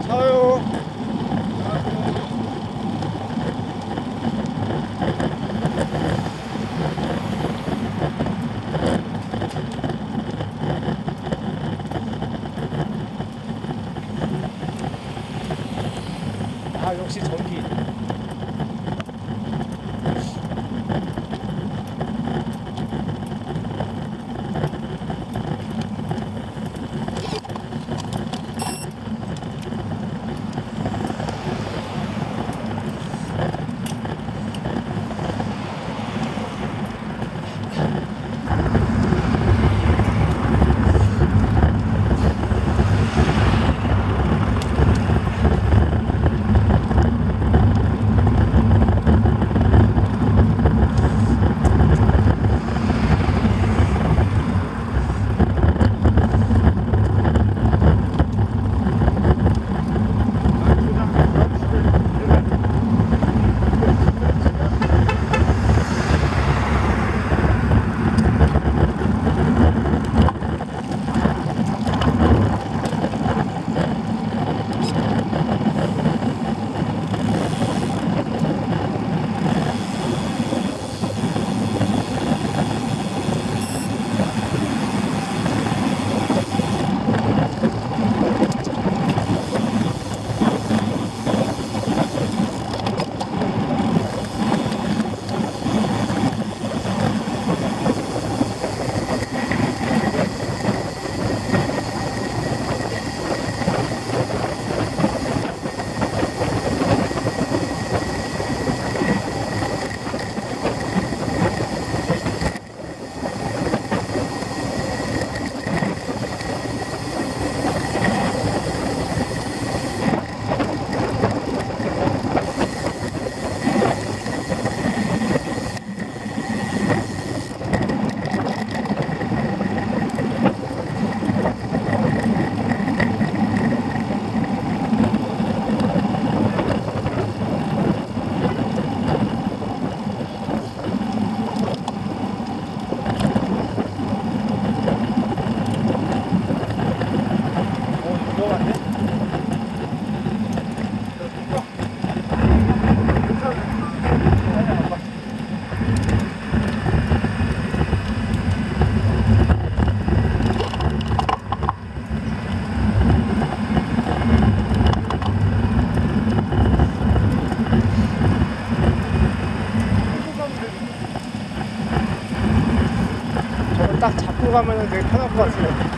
Tire. 가면 되게 편할 것 같아요. 네.